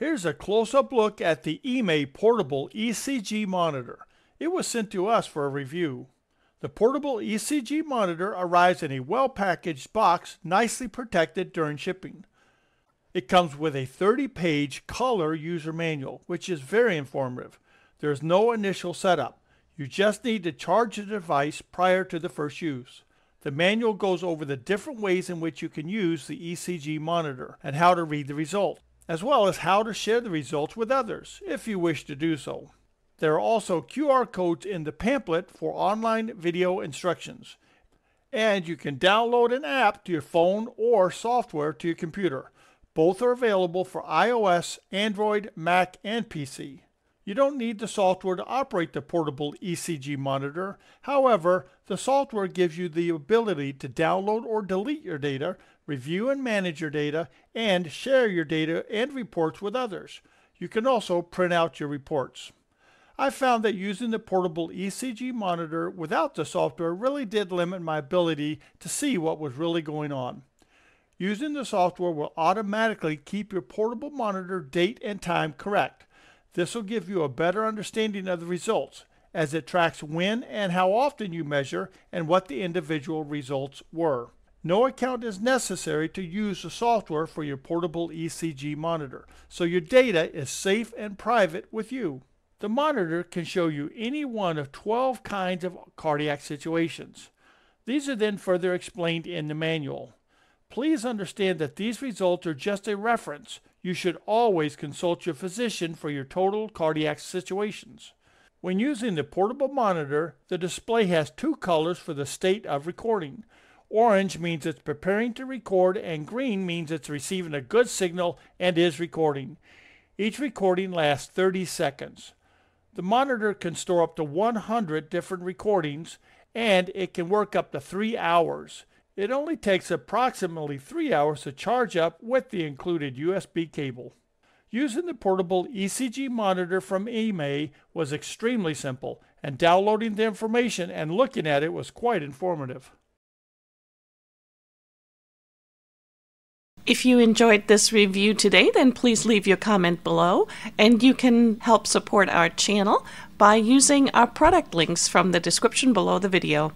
Here's a close-up look at the eMay portable ECG monitor. It was sent to us for a review. The portable ECG monitor arrives in a well-packaged box nicely protected during shipping. It comes with a 30-page color user manual, which is very informative. There's no initial setup. You just need to charge the device prior to the first use. The manual goes over the different ways in which you can use the ECG monitor and how to read the result as well as how to share the results with others, if you wish to do so. There are also QR codes in the pamphlet for online video instructions. And you can download an app to your phone or software to your computer. Both are available for iOS, Android, Mac, and PC. You don't need the software to operate the portable ECG monitor. However, the software gives you the ability to download or delete your data review and manage your data, and share your data and reports with others. You can also print out your reports. I found that using the portable ECG monitor without the software really did limit my ability to see what was really going on. Using the software will automatically keep your portable monitor date and time correct. This will give you a better understanding of the results as it tracks when and how often you measure and what the individual results were. No account is necessary to use the software for your portable ECG monitor, so your data is safe and private with you. The monitor can show you any one of 12 kinds of cardiac situations. These are then further explained in the manual. Please understand that these results are just a reference. You should always consult your physician for your total cardiac situations. When using the portable monitor, the display has two colors for the state of recording. Orange means it's preparing to record, and green means it's receiving a good signal and is recording. Each recording lasts 30 seconds. The monitor can store up to 100 different recordings, and it can work up to 3 hours. It only takes approximately 3 hours to charge up with the included USB cable. Using the portable ECG monitor from eMay was extremely simple, and downloading the information and looking at it was quite informative. If you enjoyed this review today, then please leave your comment below, and you can help support our channel by using our product links from the description below the video.